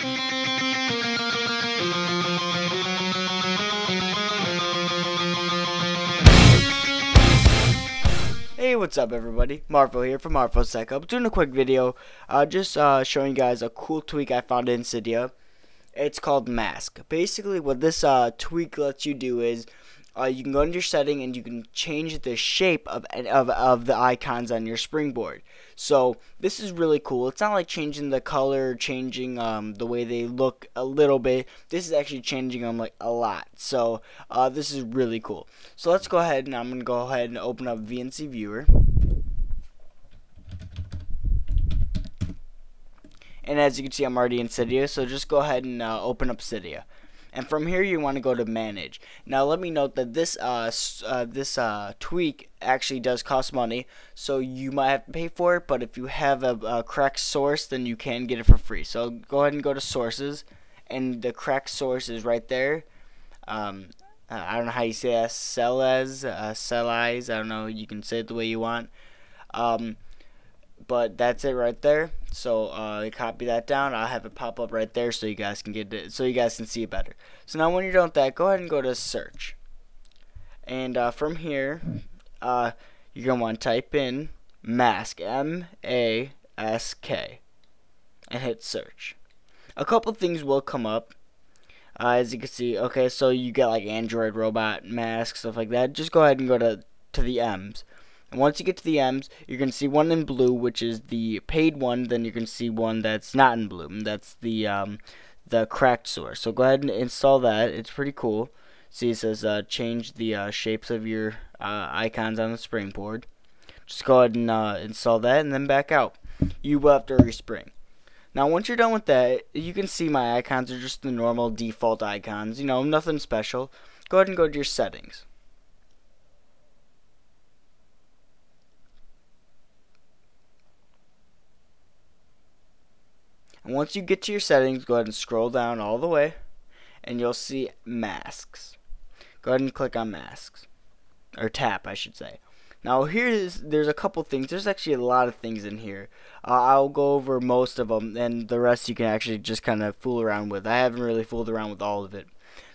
Hey, what's up everybody? Marfo here from Marfo Tech I'm doing a quick video, uh, just uh, showing you guys a cool tweak I found in Cydia. It's called Mask. Basically, what this uh, tweak lets you do is uh, you can go into your setting and you can change the shape of, of, of the icons on your springboard. So this is really cool. It's not like changing the color, changing um, the way they look a little bit. This is actually changing them like a lot. So uh, this is really cool. So let's go ahead and I'm going to go ahead and open up VNC Viewer. And as you can see, I'm already in Cydia, so just go ahead and uh, open up Cydia and from here you want to go to manage. Now let me note that this uh, uh, this uh, tweak actually does cost money so you might have to pay for it but if you have a, a correct source then you can get it for free. So go ahead and go to sources and the correct source is right there. Um, I don't know how you say that sell as uh, sell eyes I don't know you can say it the way you want. Um, but that's it right there so uh, copy that down. I'll have it pop up right there so you guys can get it so you guys can see it better. So now when you're done with that go ahead and go to search. And uh, from here uh, you're gonna want to type in mask M A S K and hit search. A couple things will come up. Uh, as you can see okay so you get like Android robot mask stuff like that. Just go ahead and go to to the M's and once you get to the M's, you're going to see one in blue, which is the paid one. Then you're going to see one that's not in blue. And that's the um, the cracked source. So go ahead and install that. It's pretty cool. See, it says uh, change the uh, shapes of your uh, icons on the springboard. Just go ahead and uh, install that and then back out. You will have to respring. Now, once you're done with that, you can see my icons are just the normal default icons. You know, nothing special. Go ahead and go to your settings. And once you get to your settings, go ahead and scroll down all the way and you'll see masks. Go ahead and click on masks. Or tap, I should say. Now here's there's a couple things. There's actually a lot of things in here. Uh, I'll go over most of them, and the rest you can actually just kind of fool around with. I haven't really fooled around with all of it.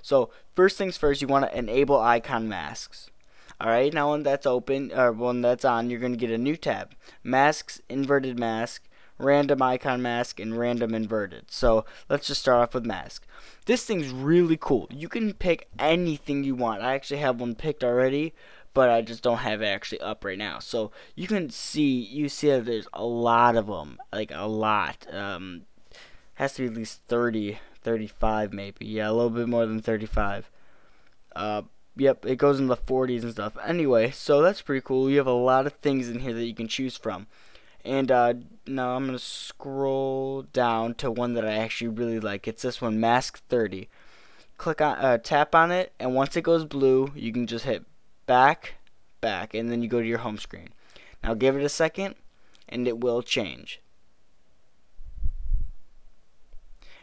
So first things first, you want to enable icon masks. Alright, now when that's open, or when that's on, you're going to get a new tab. Masks, inverted mask, random icon mask, and random inverted. So let's just start off with mask. This thing's really cool. You can pick anything you want. I actually have one picked already, but I just don't have it actually up right now. So you can see, you see that there's a lot of them, like a lot. Um, has to be at least 30, 35 maybe. Yeah, a little bit more than 35. Uh, yep, it goes in the 40s and stuff. Anyway, so that's pretty cool. You have a lot of things in here that you can choose from. And uh, now I'm going to scroll down to one that I actually really like. It's this one, Mask 30. Click on, uh, tap on it, and once it goes blue, you can just hit back, back, and then you go to your home screen. Now give it a second, and it will change.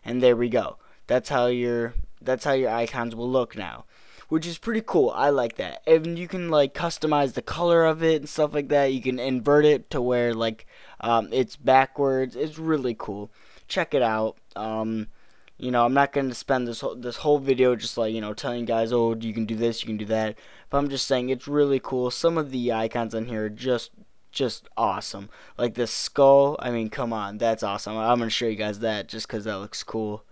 And there we go. That's how your that's how your icons will look now which is pretty cool. I like that. And you can like customize the color of it and stuff like that. You can invert it to where like um, it's backwards. It's really cool. Check it out. Um, you know, I'm not going to spend this whole, this whole video just like, you know, telling you guys, oh, you can do this, you can do that. But I'm just saying it's really cool. Some of the icons on here are just just awesome. Like the skull, I mean, come on, that's awesome. I'm going to show you guys that just because that looks cool.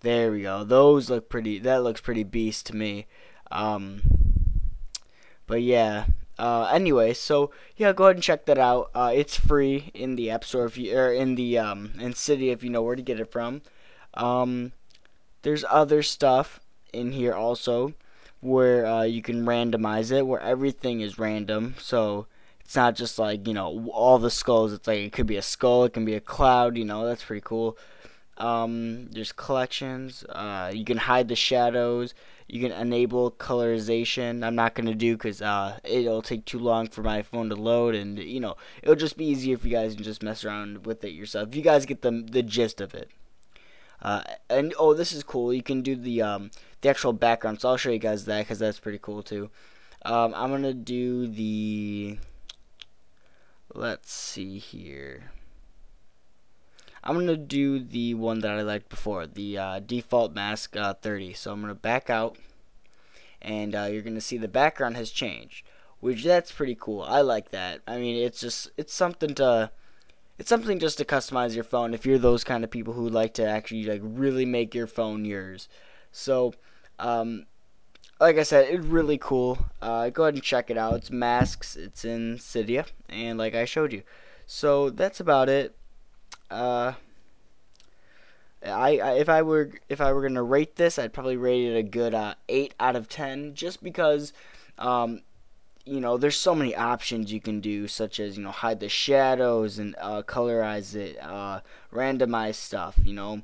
There we go. Those look pretty. That looks pretty beast to me. Um, but yeah. Uh, anyway, so yeah, go ahead and check that out. Uh, it's free in the App Store if you or in the um, in Cydia if you know where to get it from. Um, there's other stuff in here also where uh, you can randomize it, where everything is random. So it's not just like you know all the skulls. It's like it could be a skull, it can be a cloud. You know that's pretty cool. Um, there's collections. Uh, you can hide the shadows. You can enable colorization. I'm not gonna do because uh, it'll take too long for my phone to load, and you know it'll just be easier if you guys can just mess around with it yourself. You guys get the the gist of it. Uh, and oh, this is cool. You can do the um, the actual background. So I'll show you guys that because that's pretty cool too. Um, I'm gonna do the. Let's see here. I'm gonna do the one that I liked before, the uh, default mask uh, 30. So I'm gonna back out, and uh, you're gonna see the background has changed, which that's pretty cool. I like that. I mean, it's just it's something to it's something just to customize your phone if you're those kind of people who like to actually like really make your phone yours. So, um, like I said, it's really cool. Uh, go ahead and check it out. It's masks. It's in Cydia, and like I showed you. So that's about it. Uh, I, I, if I were if I were gonna rate this, I'd probably rate it a good uh, eight out of ten, just because um, you know, there's so many options you can do, such as you know, hide the shadows and uh, colorize it, uh, randomize stuff. You know,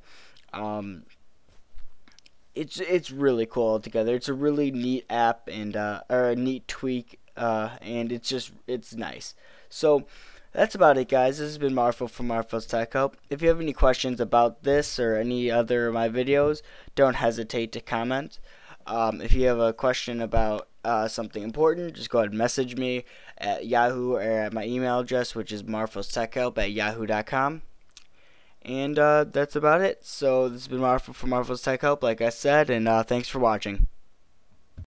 um, it's it's really cool altogether. It's a really neat app and uh, or a neat tweak, uh, and it's just it's nice. So that's about it, guys. This has been Marfo from Marfo's Tech Help. If you have any questions about this or any other of my videos, don't hesitate to comment. Um, if you have a question about uh, something important, just go ahead and message me at Yahoo or at my email address, which is marfostechhelp at yahoo.com. And uh, that's about it. So this has been Marfo from Marfo's Tech Help, like I said, and uh, thanks for watching.